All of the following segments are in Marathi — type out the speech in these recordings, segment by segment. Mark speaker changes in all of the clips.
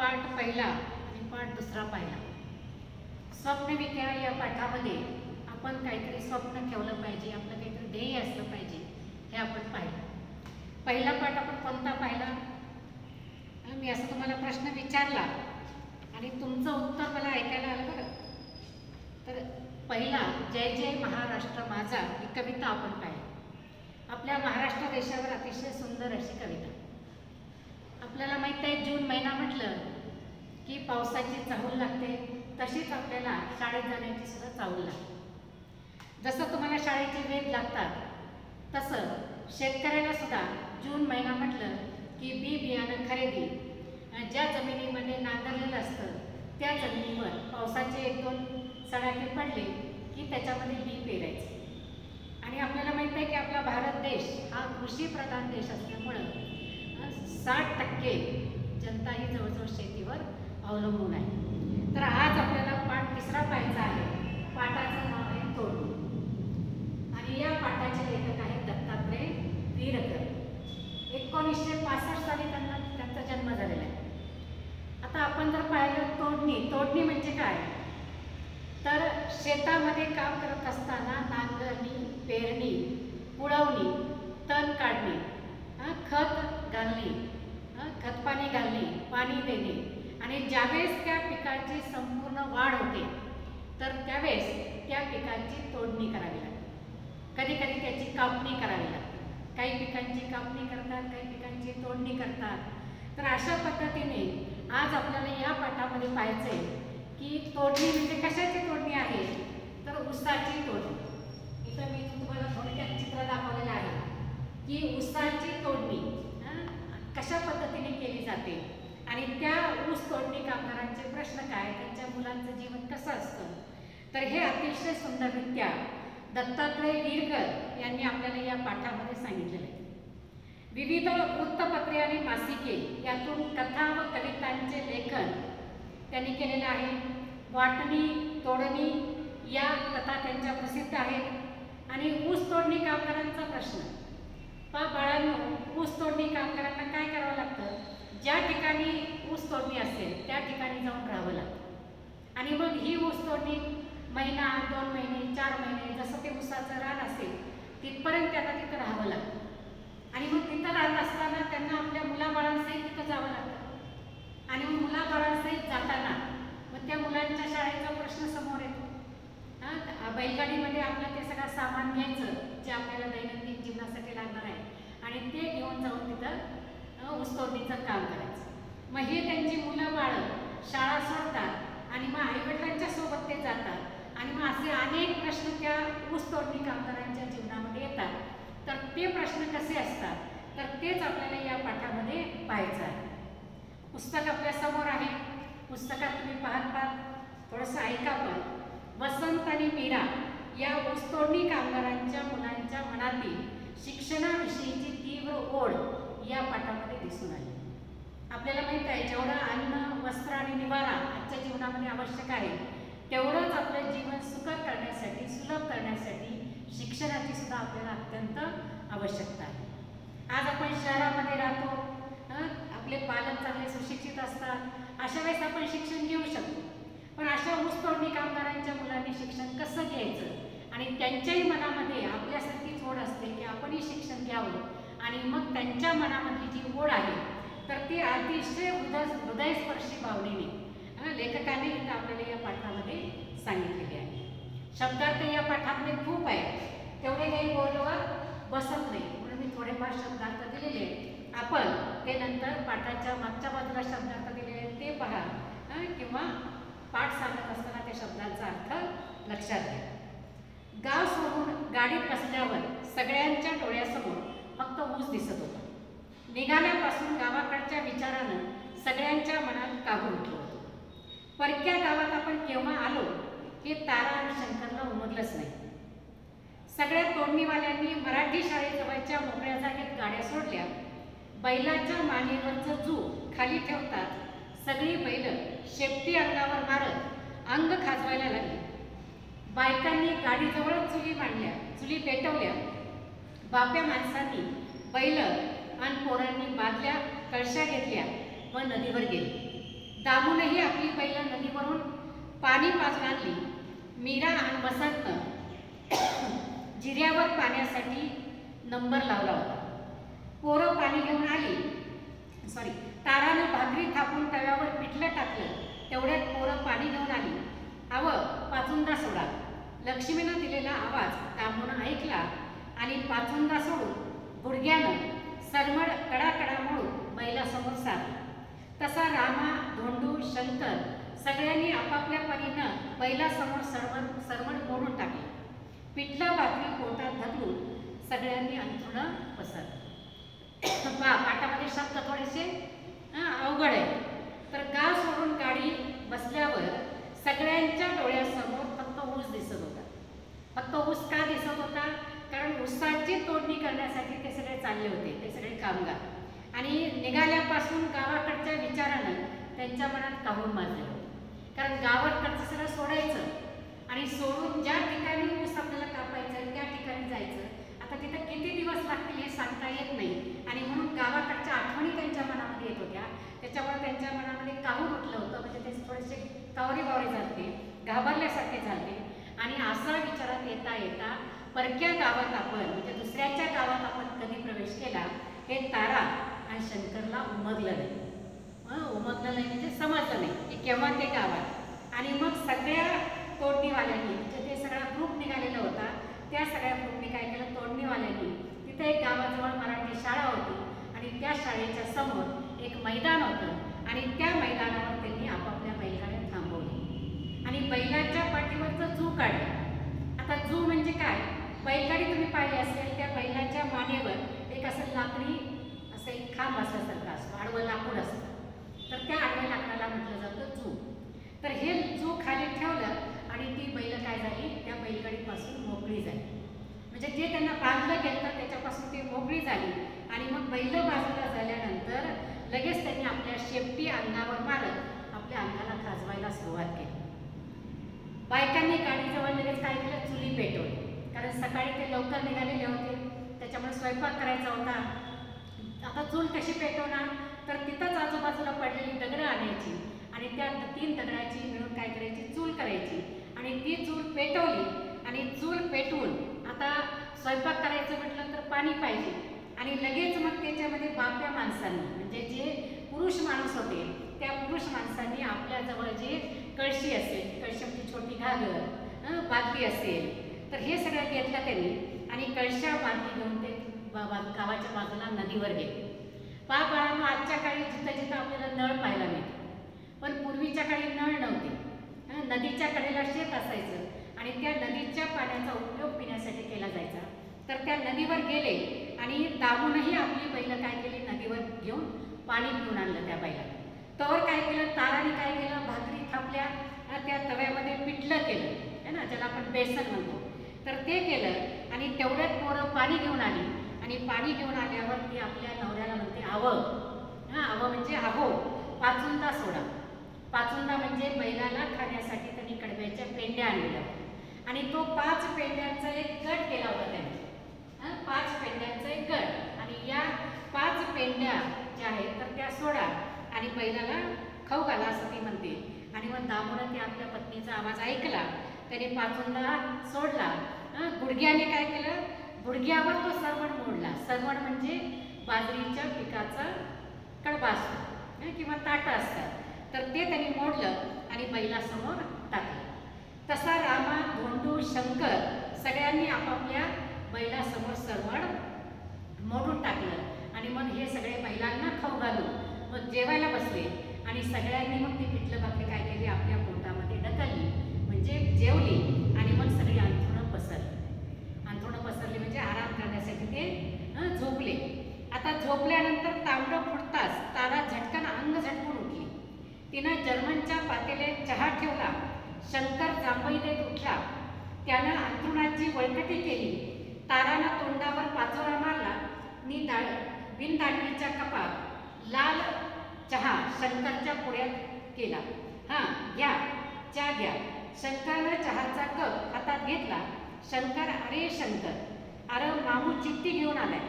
Speaker 1: पाठ पहिला आणि पाठ दुसरा पाहिला. स्वप्न विद्या या पाठामध्ये आपण काहीतरी स्वप्न ठेवलं पाहिजे आपलं काहीतरी ध्येय असलं पाहिजे हे आपण पाहिलं. पहिला पाठ आपण कोणता पाहिला? मी असं तुम्हाला प्रश्न विचारला आणि तुमचं उत्तर मला ऐकायला आलं बरं. तर पहिला जय जय महाराष्ट्र माझा ही कविता आपण पाहिली. आपल्या महाराष्ट्र देशावर अतिशय सुंदर अशी कविता. आपल्याला माहीत आहे जून महिना म्हटलं की पावसाची चाहूल लागते तशीच आपल्याला शाळेत जाण्याची सुद्धा चाहूल लागते. जसं तुम्हाला शाळेचे वेध लागतात तसं शेतकऱ्याला सुद्धा जून महिना म्हटलं की बी बियाणं खरेदी. ज्या जमिनीमध्ये नांगरलेलं असतं त्या जमिनीवर पावसाचे एक दोन सडाके पडले की त्याच्यामध्ये बी पेरायचे. आणि आपल्याला माहीत आहे की आपला भारत देश हा कृषीप्रधान देश असल्यामुळं साठ टक्के जनता ही जवळजवळ शेतीवर अवलंबून आहे. तर आज आपल्याला पाठ तिसरा पाहायचा आहे. पाठाचं नाव आहे तोडू. आणि या पाठाचे लेखक आहेत दत्तात्रय वीरकर. एकोणीसशे पासष्ट साली त्यांना त्यांचा जन्म झालेला आहे. आता आपण जर पाहिलं तोडणी तोडणी म्हणजे काय? तर शेतामध्ये काम करत असताना नांगरणी पेरणी पुळवणी तण काढणे खत घालणे खतपाणी घालणे पाणी देणे आणि ज्यावेळेस त्या पिकाची संपूर्ण वाढ होते तर त्यावेळेस त्या पिकाची तोडणी करावी लागते. कधी कधी त्याची कापणी करावी लागते. काही पिकांची कापणी करतात काही पिकांची तोडणी करतात. तर अशा पद्धतीने आज आपल्याला या पाठामध्ये पाहायचं आहे की तोडणी म्हणजे कशाची तोडणी आहे? तर उसाची तोडणी. इथं मी तुम्हाला थोडक्यात चित्र दाखवलेलं आहे की उसाची तोडणी कशा पद्धतीने केली जाते? आणि त्या ऊस तोडणी कामगारांचे प्रश्न काय? त्यांच्या मुलांचं जीवन कसं असतं? तर हे अतिशय सुंदररित्या दत्तात्रय वीरकर यांनी आपल्याला या पाठामध्ये सांगितलेलं आहे. विविध वृत्तपत्रे आणि मासिके यातून कथा व कवितांचे लेखन त्यांनी केलेलं आहे. वाटणी तोडणी या कथा त्यांच्या प्रसिद्ध आहेत. आणि ऊस तोडणी कामगारांचा प्रश्न. पा बाळांनो ऊस तोडणी कामगारांना काय करावं लागतं? ज्या ठिकाणी ऊस तोडणी असेल त्या ठिकाणी जाऊन राहावं लागतं. आणि मग ही ऊस तोडणी महिना दोन महिने चार महिने जसं ते ऊसाचं रान असेल तिथपर्यंत त्यांना तिथं राहावं लागतं. आणि मग तिथं राहत असताना त्यांना आपल्या मुलाबाळांसहित तिथं जावं लागतं. आणि मग मुलाबाळांसहित जाताना मग त्या मुलांच्या शाळेचा प्रश्न समोर येतो. हां बैलगाडीमध्ये आपलं ते सगळं सामान घ्यायचं जे आपल्याला दैनंदिन जीवनासाठी लागणार आहे. आणि ते घेऊन जाऊन तिथं अं, ऊसतोडणीचं काम करायचं. मग हे त्यांची मुलं बाळं शाळा सोडतात आणि मग आईवडिलांच्या सोबत ते जातात. आणि मग असे अनेक प्रश्न त्या ऊसतोडणी कामगारांच्या जीवनामध्ये येतात. तर ते प्रश्न कसे असतात? तर तेच आपल्याला या पाठामध्ये पाहायचं आहे. पुस्तक आपल्यासमोर आहे. पुस्तकात तुम्ही पाहत पाहत थोडंसं ऐका पण. वसंत आणि मीरा या ऊसतोडणी कामगारांच्या मुलांच्या मनातील शिक्षणाविषयीची तीव्र ओढ या पाठामध्ये दिसून आले. आपल्याला माहीत आहे जेवढं अन्न वस्त्र आणि निवारा आजच्या जीवनामध्ये आवश्यक आहे तेवढंच आपलं जीवन सुकर करण्यासाठी सुलभ करण्यासाठी शिक्षणाची सुद्धा आपल्याला अत्यंत आवश्यकता आहे. आज आपण शहरामध्ये राहतो हं? आपले पालक चांगले सुशिक्षित असतात अशा वेळेस आपण शिक्षण घेऊ शकतो. पण अशा ऊसतोडणी कामगारांच्या मुलांनी शिक्षण कसं घ्यायचं? आणि त्यांच्याही मनामध्ये आपल्यासारखीच ओढ असते की आपणही शिक्षण घ्यावं. आणि मग त्यांच्या मनामधली जी ओढ आहे तर ती अतिशय हृदय हृदयस्पर्शी भावनेने. लेखकाने इथं आपल्याला या पाठामध्ये सांगितलेली आहे. शब्दार्थ या पाठामध्ये खूप आहे. तेवढे काही बोलवर बसत नाही. म्हणून मी थोडेफार शब्दार्थ दिलेले आहेत. आपण ते नंतर पाठाच्या मागच्या बाजूला शब्दार्थ दिलेले आहेत ते पहा. किंवा पाठ सांगत असताना त्या शब्दांचा अर्थ लक्षात घ्या. गाव सोडून गाडीत असल्यावर सगळ्यांच्या डोळ्यासमोर फक्त ऊस दिसत होता. निघाल्यापासून गावाकडच्या विचारानं सगळ्यांच्या मनात काहूर उठलं होतं. परक्या गावात आपण केव्हा आलो हे तारा आणि शंकरला उमगलंच नाही. सगळ्या तोडणीवाल्यांनी मराठी शाळेजवळच्या मोकळ्या जागेत गाड्या सोडल्या. बैलाच्या मानेवरचं जू खाली ठेवतात सगळी बैल शेपटी अंगावर मारत अंग खाजवायला लागली. बायकांनी गाडीजवळच चुली मांडल्या चुली पेटवल्या बाप्या माणसांनी बैल आणि पोरांनी बादल्या कळशा घेतल्या व नदीवर गेली. दामूनही आपली बैल नदीवरून पाणी पाजून आणली. मीरा आणि वसंत जिऱ्यावर पाण्यासाठी नंबर लावला होता. पोरं पाणी घेऊन आली. सॉरी तारानं भाकरी थापून तव्यावर पिठलं टाकलं. तेवढ्यात पोरं पाणी घेऊन आली. आवं पाचुंदा सोडा. लक्ष्मीनं दिलेला आवाज दामून ऐकला. आणि पाचुंदा सोडून गुडघ्यानं सरमड कडाकडा म्हणून बैलासमोर सारला तसा रामा धोंडू शंकर सगळ्यांनी आपापल्या परीनं बैलासमोर सरमड सरमड मोडून टाकली. पिठला भाकरी पोटात धरून सगळ्यांनी अंथरुणं पसरलं. बा पाटामध्ये शब्द थोडेसे? अवघड आहे. तर गाव सोडून गाडी बसल्यावर सगळ्यांच्या डोळ्यासमोर फक्त ऊस दिसत होता. फक्त ऊस का दिसत होता? कारण ऊसाची तोडणी करण्यासाठी ते सगळे चालले होते ते सगळे कामगार. आणि निघाल्यापासून गावाकडच्या विचारानं त्यांच्या मनात काहून माजलं? होतं कारण गावाकडचं सगळं सोडायचं आणि सोडून ज्या ठिकाणी ऊस आपल्याला कापायचं त्या ठिकाणी जायचं. आता तिथं किती दिवस लागतील हे सांगता येत नाही. आणि म्हणून गावाकडच्या आठवणी त्यांच्या मनामध्ये येत होत्या. त्याच्यामुळे त्यांच्या मनामध्ये काहून उठलं होतं? म्हणजे ते थोडेसे कावरी बावरी झालते घाबरल्यासारखे झाले आणि असा विचारात येता येता परक्या गावात आपण म्हणजे दुसऱ्याच्या गावात आपण कधी प्रवेश केला हे तारा आणि शंकरला उमगलं नाही. उमगलं नाही म्हणजे समजलं नाही की केव्हा ते गावात. आणि मग सगळ्या तोडणीवाल्यांनी म्हणजे ते सगळा ग्रुप निघालेला होता त्या सगळ्या ग्रुपने काय केलं तोडणीवाल्यांनी तिथे एक गावाजवळ मराठी शाळा होती. आणि त्या शाळेच्या समोर एक मैदान होतं. आणि त्या मैदानावर त्यांनी आपापल्या बैलगाड्या थांबवली. आणि बैलाच्या पाठीवरचं जू काढलं. आता जू म्हणजे काय? बैलगाडी तुम्ही पाहिली असेल त्या बैलाच्या मानेवर एक असं लाकडी असं एक खांब असल्यासारखं असतो आडवं लाकूड असतं. तर त्या आडव्या लाकडाला म्हटलं जातं चूक. तर हे चूक खाली ठेवलं आणि ती बैल काय झाली? त्या बैलगाडीपासून मोकळी झाली. म्हणजे जे त्यांना बांधलं गेलं तर त्याच्यापासून ती मोकळी झाली. आणि मग बैल बाजूला झाल्यानंतर लगेच त्यांनी आपल्या शेपटी अंगावर मारत आपल्या अंगाला खाजवायला सुरुवात केली. बायकांनी गाडीजवळ लगेच काय केलं? चुली पेटवली. कारण सकाळी ते लवकर निघालेले होते. त्याच्यामुळे स्वयंपाक करायचा होता. आता चूल कशी पेटवणार? तर तिथंच आजूबाजूला पडलेली दगडं आणायची आणि त्या तीन दगडाची मिळून काय करायची? चूल करायची. आणि ती चूल पेटवली आणि चूल पेटवून आता स्वयंपाक करायचं म्हटलं तर पाणी पाहिजे. आणि लगेच मग त्याच्यामध्ये बाप्या माणसांनी म्हणजे जे पुरुष माणूस होते त्या पुरुष माणसांनी आपल्याजवळ जे कळशी असेल कळशी छोटी घागर हं, बादली असेल तर हे सगळं घेतलं त्यांनी आणि कळशा बांधली घेऊन ते बा- बा- गावाच्या बाजूला नदीवर गेले. पा बाळांना आजच्या काळी जिथं जिथं आपल्याला नळ पाहायला मिळते. पण पूर्वीच्या काळी नळ नव्हते. नदीच्या कडेला शेत असायचं आणि त्या नदीच्या पाण्याचा उपयोग पिण्यासाठी केला जायचा. तर त्या नदीवर गेले आणि दाबूनही आपली बैलं काय केली? नदीवर घेऊन पाणी पिऊन आणलं त्या बैलाला. तवर काय केलं? ताराने काय केलं? भाकरी थापल्या त्या तव्यामध्ये पिठलं केलं. है ना? ज्याला आपण बेसन म्हणतो. तर ते केलं आणि तेवढ्यात पोरं पाणी घेऊन आली. आणि पाणी घेऊन आल्यावर ती आपल्या नवऱ्याला म्हणते आवं. हां आवं म्हणजे आहो. पाचुंदा सोडा. पाचुंदा म्हणजे बैलाला खाण्यासाठी त्यांनी कडब्याच्या पेंड्या आणलेल्या आणि तो पाच पेंड्यांचा एक गट केला होता त्यांनी. हां पाच पेंड्यांचा एक गट. आणि या पाच पेंड्या ज्या आहेत तर त्या सोडा. आणि बैलाला खाऊ घाला असं ती म्हणते. आणि मग दामोनं ते आपल्या पत्नीचा आवाज ऐकला. त्याने पाचुंदा सोडला. गुडघ्याने काय केलं? गुडघ्यावर तो सरवण मोडला. सरवण म्हणजे बाजरीच्या पिकाचा कडबा असतो किंवा ताटं असतात तर ते त्यांनी मोडलं आणि बैलासमोर टाकलं. तसा रामा धोंडू शंकर सगळ्यांनी आपापल्या बैलासमोर सरवण मोडून टाकलं. आणि मग हे सगळे बैलांना खाऊ घालून मग जेवायला बसले. आणि सगळ्यांनी मग ती पिठलं भाकरी काय केली? आपल्या पोटामध्ये ढकलली. जे जेवली आणि मग सगळी अंथरुणं पसरली. अंथरुणं पसरली म्हणजे आराम करण्यासाठी ते झोपले. आता झोपल्यानंतर तांबडं फुटताच तारा झटकन अंग झटकून उठली. तिनं जर्मनच्या पातेले चहा ठेवला. शंकर जांभई देत उठला. त्यानं अंथरुणाची वळकटी केली. तारानं तोंडावर पाचोळा मारला. नि दाळ बिनदांडीच्या कपात लाल चहा शंकरच्या पुढ्यात केला. हां घ्या चहा घ्या. शंकरनं चहाचा कप हातात घेतला. शंकर अरे शंकर अरे मामू चित्ती घेऊन आलाय.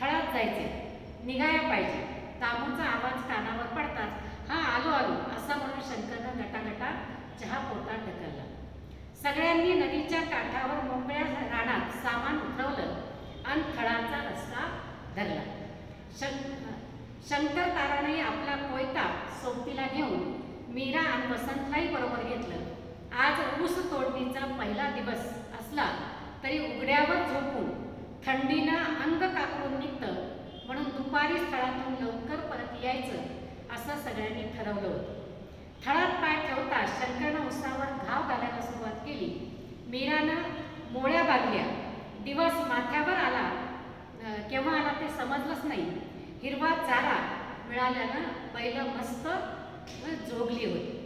Speaker 1: थळात जायचे निघाया पाहिजे. तामूचा आवाज कानावर पडताच हा आलो आलो. असा म्हणून शंकरनं गटागटा चहा पोटात ढकलला. सगळ्यांनी नदीच्या काठावर मोकळ्या रानात सामान उतरवलं आणि थळाचा रस्ता धरला. शं शंकर ताराने आपला कोयता सोबतीला घेऊन मीरा आणि वसंतलाही बरोबर घेतलं. आज ऊस तोडणीचा पहिला दिवस असला तरी उघड्यावर झोपून थंडीनं अंग काकडून निघतं. म्हणून दुपारी स्थळातून लवकर परत यायचं असं सगळ्यांनी ठरवलं होतं. थळात पाय ठेवता शंकरनं उसावर घाव घालायला सुरुवात केली. मीरानं मोळ्या बांधल्या दिवस माथ्यावर आला. केव्हा आला ते समजलंच नाही. हिरवा चारा मिळाल्यानं बैल मस्त झोपली जोगली होती.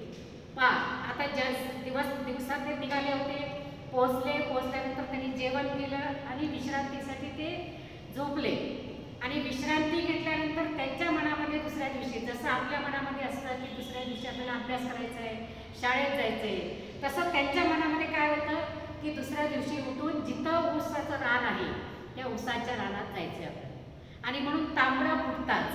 Speaker 1: पा आता ज्या दिवस दिवसात ते निघाले होते पोचले पोचल्यानंतर त्यांनी जेवण केलं आणि विश्रांतीसाठी ते झोपले. आणि विश्रांती घेतल्यानंतर त्यांच्या मनामध्ये दुसऱ्या दिवशी जसं आपल्या मनामध्ये असतं की दुसऱ्या दिवशी आपल्याला अभ्यास करायचा आहे शाळेत जायचं आहे तसं त्यांच्या मनामध्ये काय होतं की दुसऱ्या दिवशी उठून जिथं ऊसाचं रान आहे त्या ऊसाच्या रानात जायचं. आपण आणि म्हणून तांबडं फुटताच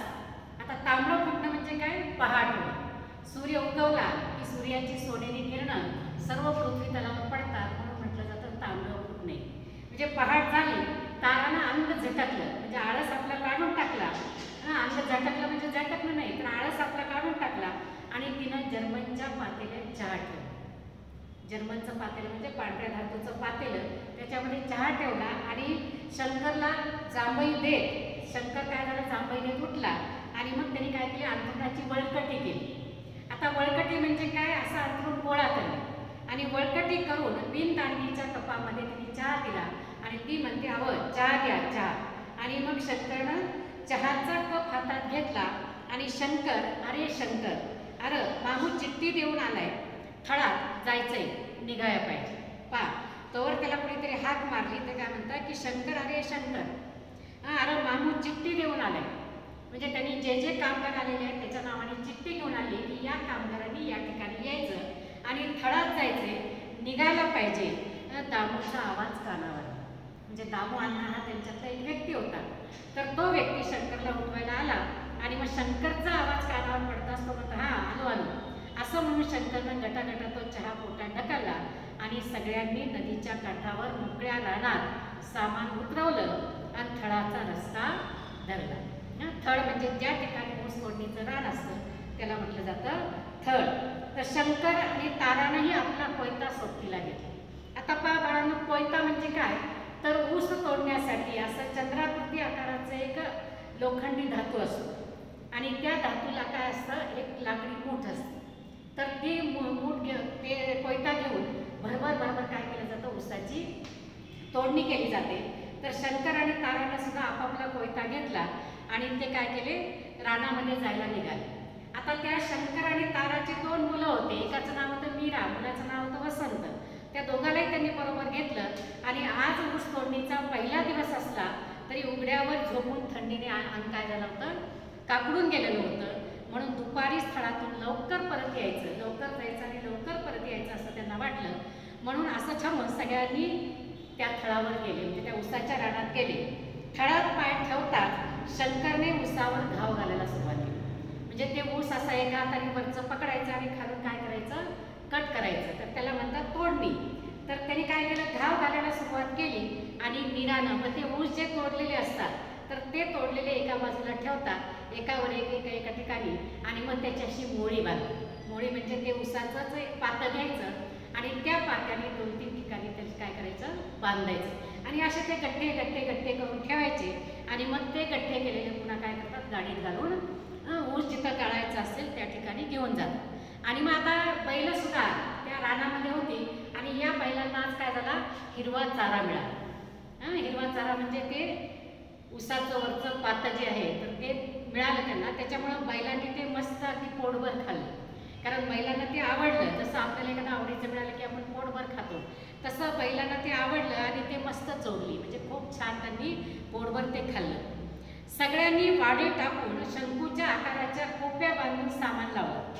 Speaker 1: आता तांबडं फुटणं म्हणजे काय? पहाट होणं. सूर्य उगवला की सूर्याची सोनेरी किरणं सर्व पृथ्वी तलावर पडतात म्हणून म्हटलं जातं तांबडं फुटणे म्हणजे पहाट झाली तारानं अंग झटकलं म्हणजे आळस आपला काढून टाकला. हा अंग झटकलं म्हणजे झटकलं नाही तर आळस आपला काढून टाकला आणि तिनं जर्मनच्या पातेल्यात चहा ठेवला. जर्मनचं पातेलं म्हणजे पांढऱ्या धातूचं पातेलं त्याच्यामध्ये चहा ठेवला आणि शंकरला जांभई देत शंकर काय झालं जांभई देत उठला आणि मग त्यांनी काय केलं अंतराची वळकटी म्हणजे काय? असं अंतरून गोळा करणे. आणि वळकटी करून बिनदांडीच्या कपामध्ये तिने चहा दिला. आणि ती म्हणते हवं चहा घ्या चहा. आणि मग शंकरनं चहाचा कप हातात घेतला. आणि शंकर अरे शंकर अरे माहू चिठ्ठी देऊन आलाय. थळात जायचंय निघाया पाहिजे. पा तोवर त्याला कुणीतरी हाक मारली. तर काय म्हणतात की शंकर अरे शंकर हा अरे मामू चिठ्ठी देऊन आलाय. म्हणजे त्यांनी जे जे कामगार आलेले आहेत त्याच्या नावाने चिठ्ठी घेऊन आली की या कामगारांनी या ठिकाणी यायचं आणि थळात जायचे निघायला पाहिजे. दामूचा आवाज कानावर म्हणजे दामू अण्णा हा त्यांच्यातला एक व्यक्ती होता. तर तो व्यक्ती शंकरला उठवायला आला आणि मग शंकरचा आवाज कानावर पडताच तो म्हणतो हा आलो आलो. असं म्हणून शंकरनं गटागटा तो चहा पोटात ढकलला आणि सगळ्यांनी नदीच्या काठावर मोकळ्या रानात सामान उतरवलं आणि थळाचा रस्ता धरला. थळ म्हणजे ज्या ठिकाणी ऊस तोडणीचं रान असतं त्याला म्हटलं जातं थळ. तर शंकर आणि तारानंही आपला कोयता सोबतीला घेतला. आता पहा बाळांनो कोयता म्हणजे काय? तर ऊस तोडण्यासाठी असं चंद्राकृती आकाराचं एक लोखंडी धातू असतो. आणि त्या धातूला काय असतं? एक लाकडी मूठ असते. तर ती मूठ घेऊन ते कोयता घेऊन भरभर भरभर काय केलं जातं? ऊसाची तोडणी केली जाते. तर शंकर आणि तारानं सुद्धा आपापला कोयता घेतला. आणि ते काय केले? रानामध्ये जायला निघाले. आता त्या शंकर आणि ताराची दोन मुलं होते. एकाचं नाव होतं मीरा मुलाचं नाव होतं वसंत. त्या दोघांनाही त्यांनी बरोबर घेतलं आणि आज ऊस तोडणीचा पहिला दिवस असला तरी उघड्यावर झोपून थंडीने आ- अंग काय झालं होतं. काकडून गेलेलं होतं. म्हणून दुपारी स्थळातून लवकर परत यायचं. लवकर जायचं आणि लवकर परत यायचं असं त्यांना वाटलं. म्हणून असं ठरवून सगळ्यांनी त्या थळावर गेले. म्हणजे त्या उसाच्या रानात गेले. थळात पाय ठेवतात शंकरने उसावर घाव घालायला सुरुवात केली. म्हणजे ते ऊस असा एका हाताने वरचं पकडायचं आणि खालून काय करायचं? कट करायचं. तर त्याला म्हणतात तोडणी. तर त्याने काय केलं? घाव घालायला सुरुवात केली आणि निरानं मग ते ऊस जे तोडलेले असतात तर ते तोडलेले एका बाजूला ठेवतात एकावर एक एका एका ठिकाणी आणि मग त्याच्याशी मोळी बांधतात. मोळी म्हणजे ते उसाचंच एक पातं घ्यायचं आणि त्या पात्याने दोन तीन ठिकाणी त्याची काय करायचं? बांधायचं. आणि असे ते गठ्ठे गठ्ठे गठ्ठे करून ठेवायचे. आणि मग ते गठ्ठे केलेले पुन्हा काय करतात? गाडीत घालून ऊस जिथं काढायचं असेल त्या ठिकाणी घेऊन जातात. आणि मग आता बैलसुद्धा त्या रानामध्ये होती. आणि या बैलांना आज काय झाला? हिरवा चारा मिळाला. हां हिरवा चारा म्हणजे ते उसाचं वरचं पातं जे आहे तर ते मिळालं त्यांना. त्याच्यामुळं बैलांनी ते मस्त अगदी पोटभर खाल्लं. कारण बैलांना ते आवडलं. जसं आपल्याला एखादं आवडीचं मिळालं की आपण पोटभर खातो. तसं बैलांना ते आवडलं आणि ते मस्त जोडली म्हणजे खूप छान त्यांनी पोटभर ते खाल्लं. सगळ्यांनी वाडी टाकून शंकूच्या आकाराच्या कोप्या बांधून सामान लावलं.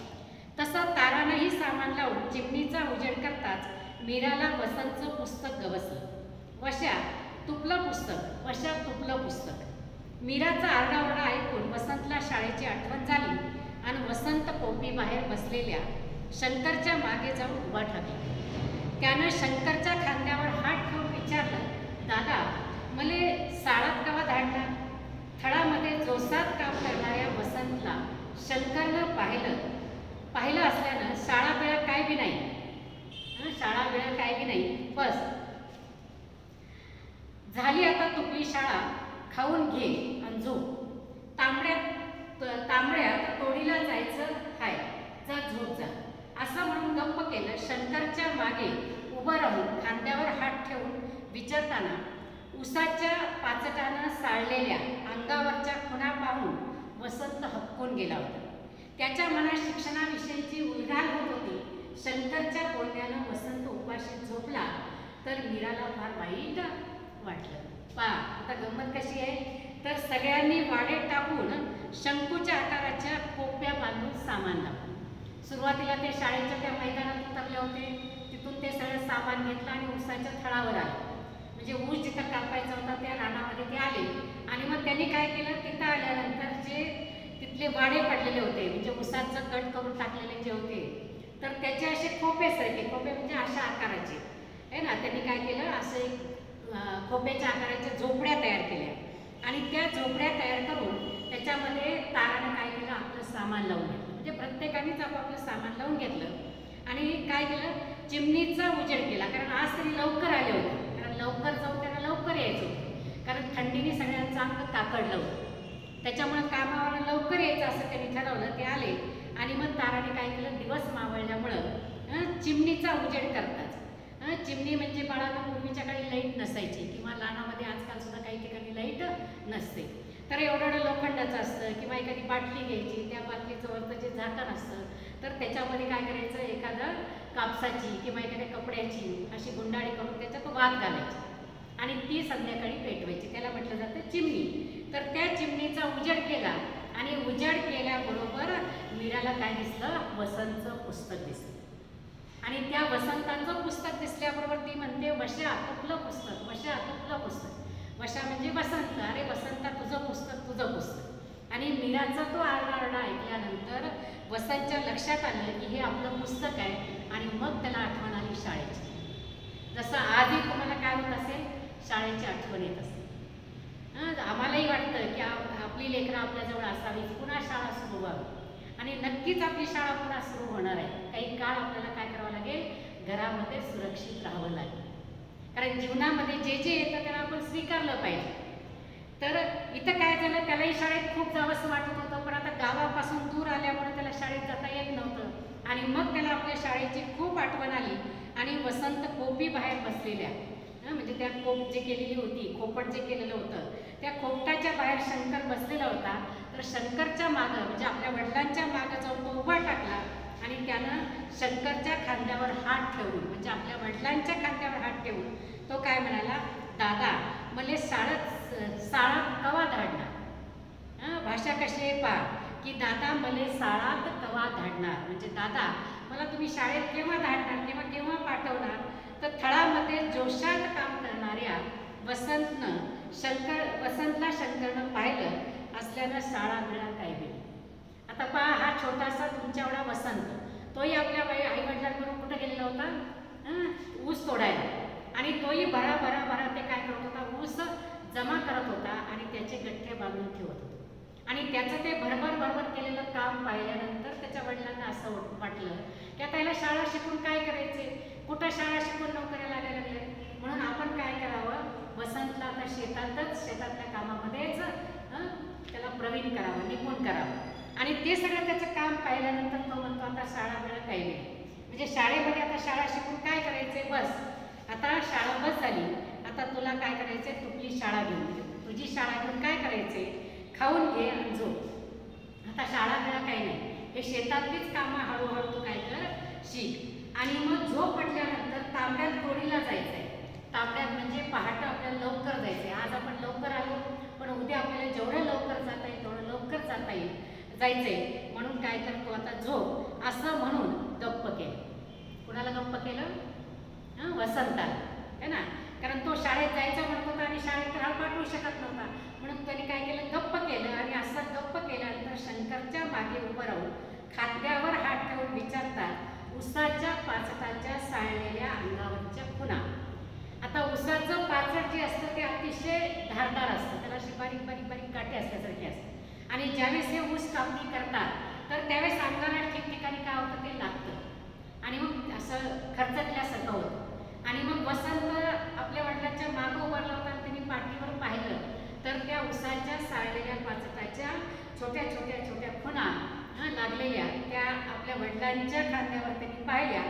Speaker 1: तसं तारानंही सामान लावून चिमणीचा उजेड करताच मीराला वसंतचं पुस्तक गवसलं. वशा तुपलं पुस्तक वशा तुपलं पुस्तक. मीराचा आरडाओरडा ऐकून वसंतला शाळेची आठवण झाली आणि वसंत कोपी बाहेर बसलेल्या शंकरच्या मागे जाऊन उभा ठरला त्यानं शंकरच्या खांद्यावर हात ठेवून विचारलं दादा मले साळात कवा धाडणार? थळामध्ये जोसात काम करणाऱ्या वसंतला शंकरनं पाहिलं. पाहिलं असल्यानं शाळा वेळा काय बी नाही. शाळा वेळा काय बी नाही बस. झाली आता तुपली शाळा खाऊन घे आणि झोप. तांबड्यात तांबड्यात तोडीला जायचं हाय. जा झोप जा. असं म्हणून गप्प केलं शंकरच्या मागे उभं राहून खांद्यावर हात ठेवून विचारताना उसाच्या पाचटानं साळलेल्या अंगावरच्या खुणा पाहून वसंत हक्कून गेला होता. त्याच्या मनात शिक्षणाविषयीची उलघाल होत होती. शंकरच्या बोलण्यानं वसंत उपाशी झोपला तर मीराला फार वाईट वाटलं. पा आता गंमत कशी आहे? तर सगळ्यांनी वाडे टाकून शंकूच्या आकाराच्या कोप्या बांधून सामान लावलं सुरुवातीला ते शाळेच्या त्या मैदानात उतरले होते. तिथून ते सगळं सामान घेतलं आणि ऊसाच्या थळावर आले. म्हणजे ऊस जिथं कापायचा होता त्या रानामध्ये ते आले. आणि मग त्यांनी काय केलं? तिथं आल्यानंतर जे तिथले वाडे पडलेले होते म्हणजे ऊसाचं कट करून टाकलेले जे होते तर त्याचे असे खोपे सारखे खोपे म्हणजे अशा आकाराचे. आहे ना त्यांनी काय केलं? असं एक खोप्याच्या आकाराच्या झोपड्या तयार केल्या. आणि त्या झोपड्या तयार करून त्याच्यामध्ये तारण काय केलं आपलं सामान लावून घेतलं म्हणजे प्रत्येकानेच आपापलं सामान लावून घेतलं. आणि काय केलं? चिमणीचा उजेड केला. कारण आज तरी लवकर आले होते. कारण लवकर जाऊन त्यांना लवकर यायचं होतं. कारण थंडीने सगळ्यांचं अंग काकडलं होतं. त्याच्यामुळं कामावर लवकर यायचं असं त्यांनी ठरवलं. ते आले. आणि मग ताराने काय केलं? दिवस मावळल्यामुळं चिमणीचा उजेड करतात. चिमणी म्हणजे बाळाला पूर्वीच्या काळी लाइट नसायची. किंवा लहानामध्ये आजकाल सुद्धा काही ठिकाणी लाइट नसते. तर एवढं एवढं लोखंडाचं असतं किंवा एखादी बाटली घ्यायची त्या बाटलीचं वरचं जे झाकण असतं तर त्याच्यामध्ये काय करायचं? एखादं कापसाची किंवा एखाद्या कपड्याची अशी गुंडाळी करून त्याच्यात वात घालायची आणि ती संध्याकाळी पेटवायची. त्याला म्हटलं जातं चिमणी. तर त्या चिमणीचा उजेड केला आणि उजेड केल्याबरोबर मीराला काय दिसलं? वसंतचं पुस्तक दिसलं. आणि त्या वसंतांचं पुस्तक दिसल्याबरोबर ती म्हणते वशा तुपलं पुस्तक वशा तुपलं पुस्तक. वशा म्हणजे वसंत. अरे वसंता तुझं पुस्तक तुझं पुस्तक. आणि मीराचा तो आरडाओरडा ऐकल्यानंतर वसंतच्या लक्षात आलं की हे आपलं पुस्तक आहे आणि मग त्याला आठवण आली शाळेची. जसं आजही तुम्हाला काय होत असेल शाळेची आठवण येत असेल. आम्हालाही वाटतं की आपली लेकरं आपल्याजवळ असावी पुन्हा शाळा सुरू व्हावी. आणि नक्कीच आपली शाळा पुन्हा सुरू होणार आहे. काही काळ आपल्याला काय करावं लागेल? घरामध्ये सुरक्षित राहावं लागेल. कारण जीवनामध्ये जे जे येतं त्याला आपण स्वीकारलं पाहिजे. तर इथं काय झालं त्यालाही शाळेत खूप जावंसं वाटत होतं. पण आता गावापासून दूर आल्यामुळे त्याला शाळेत जाता येत नव्हतं. आणि मग त्याला आपल्या शाळेची खूप आठवण आली आणि वसंत कोपी बाहेर बसलेल्या. म्हणजे त्या कोप जे केलेली होती खोपट जे केलेलं होतं त्या खोपटाच्या बाहेर शंकर बसलेला होता. तर शंकरच्या मागं म्हणजे आपल्या वडिलांच्या मागं जाऊन तो उभा टाकला. आणि त्यानं शंकरच्या खांद्यावर हात ठेवून म्हणजे आपल्या वडिलांच्या खांद्यावर हात ठेवून तो काय म्हणाला दादा मले शाळत साळा कवा धाडणार. भाषा कशी आहे पा की दादा मले शाळात कवा धाडणार. म्हणजे दादा मला तुम्ही शाळेत केव्हा धाडणार किंवा केव्हा पाठवणार? तर थळामध्ये जोशात काम करणाऱ्या वसंतनं शंकर वसंतला शंकरनं पाहिलं असल्यानं शाळा मिळा काय आता पहा हा छोटासा तुमच्या एवढा वसंत. तोही आपल्या बाई आई वडिलांबरोबर कुठं गेलेला होता? ऊस तोडायला. आणि तोही भरा भरा भरा ते काय करत होता? ऊस जमा करत होता आणि त्याचे गठ्ठे बांधून ठेवत होता. आणि त्याचं ते भरभर भरभर केलेलं काम पाहिल्यानंतर त्याच्या वडिलांना असं वाटलं की आता याला शाळा शिकून काय करायचे? कुठं शाळा शिकून नोकऱ्या लागायला लागल्या? म्हणून आपण काय करावं? वसंतला आता शेतातच शेतातल्या कामामध्येच त्याला प्रवीण करावं निपुण करावं. आणि ते सगळं त्याचं काम पाहिल्यानंतर तो म्हणतो आता शाळा मिळत काही नाही. म्हणजे शाळेमध्ये आता शाळा शिकून काय करायचे बस. आता शाळा बस झाली. आता तुला काय करायचे तुझी शाळा घेऊन तुझी शाळा घेऊन काय करायचे खाऊन घे आणि झोप. आता शाळा मिळा काही नाही. हे शेतातलीच कामं हळूहळू तू काय कर? शिक. आणि मग झोप म्हटल्यानंतर तांब्यात गोडीला जायचं आहे तांब्यात म्हणजे पहा आपल्याला लवकर जायचं आहे आज आपण लवकर आलो पण उद्या आपल्याला जेवढं लवकर जाता येईल तेवढं लवकर जाता येईल जायचंय. म्हणून काय करतो आता? झोप. असं म्हणून गप्प केलं. कुणाला गप्प केलं? हां वसंताला. है ना? कारण तो शाळेत जायचा म्हणत होता आणि शाळेत राहा पाठवू शकत नव्हता. म्हणून त्याने काय केलं? गप्प केलं आणि असं गप्प केल्यानंतर शंकरच्या मागे उभं राहून खांद्यावर हात ठेवून विचारतात उसाच्या पाचटाच्या साळलेल्या अंगावरच्या खुणा आता उसाचं पाचट जे असतं ते अतिशय धारदार असतं. त्याला अशी बारीक बारीक बारीक काटे असल्यासारखे असतात आणि ज्यावेळेस हे ऊस कापणी करतात तर त्यावेळेस अंगाला ठिकठिकाणी काय होतं ते लागतं. आणि मग असं खर्चटल्यासारखं होतं. आणि मग वसंत आपल्या वडिलांच्या मागं उभारला होता आणि त्यांनी पाठीवर पाहिलं तर त्या उसाच्या साळलेल्या पाचटाच्या छोट्या छोट्या छोट्या खुणा हा लागलेल्या त्या आपल्या वडिलांच्या खांद्यावर त्यांनी पाहिल्या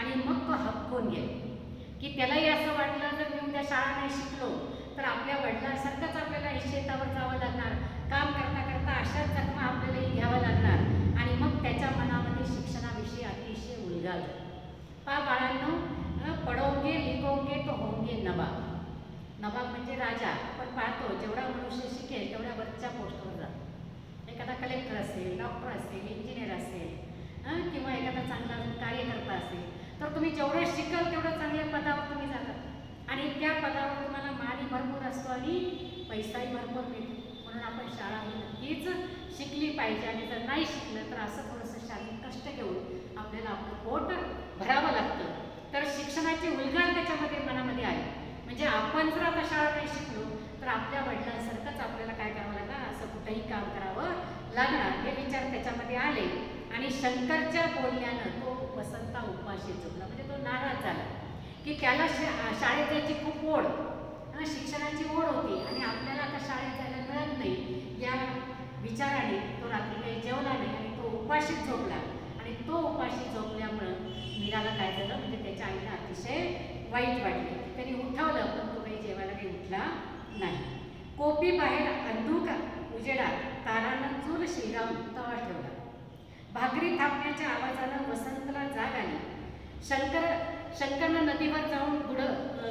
Speaker 1: आणि मग तो हपकून गेला. की त्यालाही असं वाटलं जर मी उद्या शाळा नाही शिकलो तर आपल्या वडिलांसारखंच आपल्याला शेतावर जावं लागणार काम करता करता अशाच जखमा आपल्यालाही घ्यावा लागणार. आणि मग त्याच्या मनामध्ये शिक्षणाविषयी अतिशय उलगा पा बाळांनो हं, पडोगे तो होंगे नवाब. नवाब म्हणजे राजा. आपण पाहतो जेवढा मनुष्य शिकेल तेवढ्या वरच्या पोस्टवर जातो एखादा कलेक्टर असेल डॉक्टर असेल इंजिनियर असेल किंवा एखादा चांगला कार्यकर्ता असेल तर तुम्ही जेवढं शिकाल तेवढं चांगल्या पदावर तुम्ही जातात आणि त्या पदावर तुम्हाला मानही भरपूर असतो आणि पैसाही भरपूर मिळतो. म्हणून आपण शाळा ही नक्कीच शिकली पाहिजे आणि जर नाही शिकलं तर असं थोडंसं शारीरिक कष्ट घेऊन आपल्याला आपलं पोट भरावं लागतं. तर शिक्षणाची उलगड त्याच्यामध्ये मनामध्ये आहे. म्हणजे आपण जर आता शाळा नाही शिकलो तर आपल्या वडिलांसारखंच आपल्याला काय करावं लागणार? असं कुठंही काम करावं लागणार. हे विचार त्याच्यामध्ये आले. आणि शंकरच्या बोलण्यानं तो वसंता उपाशी झोपला. म्हणजे तो नाराज झाला. की त्याला शाळेत जायची खूप ओढ. शिक्षणाची ओढ होती. आणि आपल्याला आता शाळेत जायला कळत नाही. या विचाराने तो रात्री काही जेवला नाही आणि तो उपाशीच झोपला. आणि तो उपाशी झोपल्यामुळं मीराला काय झालं? म्हणजे त्याच्या आईला अतिशय वाईट वाटले. त्यांनी उठवलं पण तो काही जेवायला काही उठला नाही. कोपी बाहेर अंधुक उजेडात तारानं चूल शिरावून तवा ठेवला. भाकरी थापण्याच्या आवाजानं वसंतला जाग आली. शंकर शंकरनं नदीवर जाऊन गुड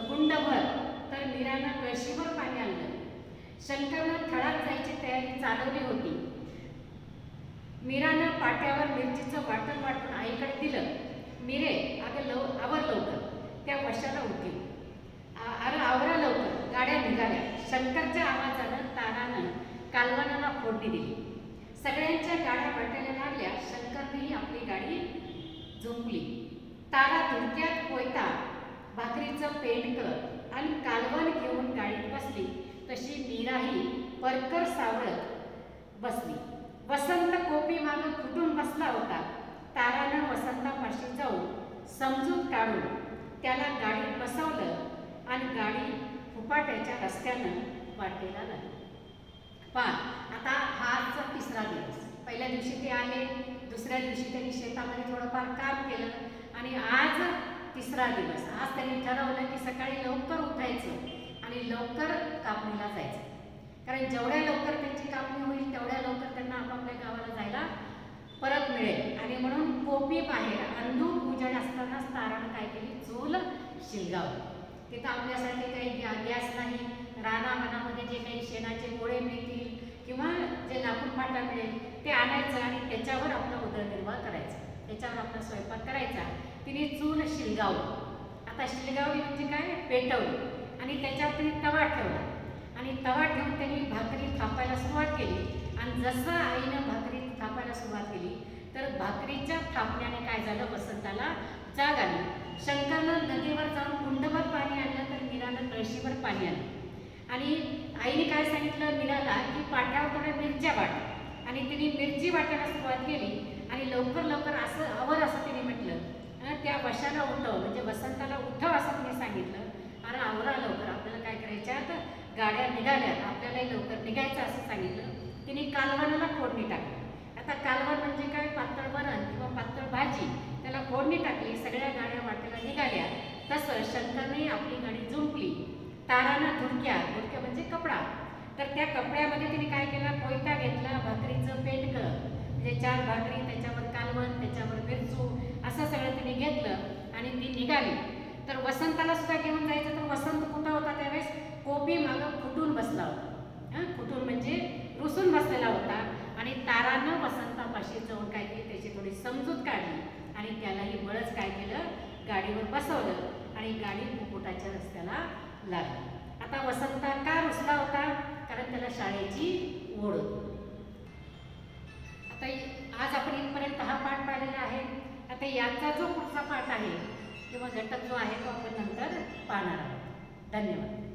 Speaker 1: गुंडभर तर मीरानं कळशीवर पाणी आणलं. शंकरनं थळात जायची तयारी चालवली होती. मीरानं पाट्यावर मिरचीचं वाटण वाटून आईकडे दिलं. मिरे अगं लव आवर लवकर. त्या वशाला होती अरे आवरा लवकर. गाड्या निघाल्या. शंकरच्या आवाजानं तारानं कालवानाला फोडणी दिली. सगळ्यांच्या गाड्या वाटायला लागल्या. शंकरनेही आपली गाडी झोपली. तारा धुडक्यात कोयता भाकरीचं पेंडकं आणि कालवण घेऊन गाडीत बसली. तशी मीराही परकर सावळत बसली. वसंत कोपी मागं फुटून बसला होता. तारानं वसंतापाशी जाऊन समजूत काढून त्याला गाडीत बसवलं आणि गाडी फुपाट्याच्या रस्त्यानं वाटेला लागली. पा आता हा आजचा तिसरा दिवस. पहिल्या दिवशी ते आले दुसऱ्या दिवशी त्यांनी शेतामध्ये थोडंफार काम केलं आणि आज तिसरा दिवस. आज त्यांनी ठरवलं की सकाळी लवकर उठायचं. आणि लवकर कापणीला जायचं. कारण जेवढ्या लवकर त्यांची कापणी होईल तेवढ्या लवकर त्यांना आपापल्या गावाला जायला परत मिळेल. आणि म्हणून कोपी बाहेर अंधूक उजेड असतानाच तारण काय केली चूल शिलगाव. तिथं आपल्यासाठी काही गॅस नाही रानावनामध्ये जे काही शेणाचे गोळे मिळतील किंवा जे लाकूड फाटा मिळेल ते आणायचं आणि त्याच्यावर आपला उदरनिर्वाह करायचा. त्याच्यावर आपला स्वयंपाक करायचा. तिने चूल शिलगाव. आता शिलगाव म्हणजे काय? पेटवली. आणि त्याच्यावरती तवा ठेवला. आणि तवा ठेवून त्यांनी भाकरी थापायला सुरुवात केली. आणि जसं आईनं भाकरी थापायला सुरुवात केली तर भाकरीच्या थापण्याने काय झालं? वसंताला जाग आली. शंकरनं नदीवर जाऊन कुंडभर पाणी आणलं तर मीरानं कळशीवर पाणी आणलं. आणि आईने काय सांगितलं? मीराला की पाट्यावर थोड्या मिरच्या वाट. आणि तिने मिरची वाटायला सुरुवात केली आणि लवकर लवकर असं आवर असं तिने म्हटलं. त्या वशाला उठव म्हणजे वसंताला उठव असं तिने सांगितलं. अरे आवरा लवकर आपल्याला काय करायच्यात गाड्या निघाल्यात. आपल्यालाही लवकर निघायचं असं सांगितलं. तिने कालवणाला फोडणी टाकली. आता कालवण म्हणजे काय? पातळ वरण किंवा पातळ भाजी. त्याला फोडणी टाकली. सगळ्या गाड्या वाटेला निघाल्या. तसं शंकरने आपली गाडी झुंपली तारानं धुडक्या. धुडक्या म्हणजे कपडा. तर त्या कपड्यामध्ये तिने काय केलं? कोयता घेतला. भाकरीचं पेंडकं म्हणजे चार भाकरी त्याच्यावर कालवण त्याच्यावर मिरचू असं सगळं तिने घेतलं आणि ती निघाली. तर वसंताला सुद्धा घेऊन जायचं तर वसंत कुठं होता त्यावेळेस? कोपी मागं फुटून बसला होता. हां फुटून म्हणजे रुसून बसलेला होता. आणि तारानं वसंतापाशी जाऊन काय केली त्याची थोडी समजूत काढली आणि त्यालाही बळच काय केलं? गाडीवर बसवलं आणि गाडी मुकुटाच्या रस्त्याला लागली. आता वसंत का रुसला होता? कारण त्याला शाळेची ओढ होती. आता आज आपण इथपर्यंत हा पाठ पाहिलेला आहे. आता याचा जो पुढचा पाठ आहे किंवा घटक जो आहे तो आपण नंतर पाहणार आहोत. धन्यवाद.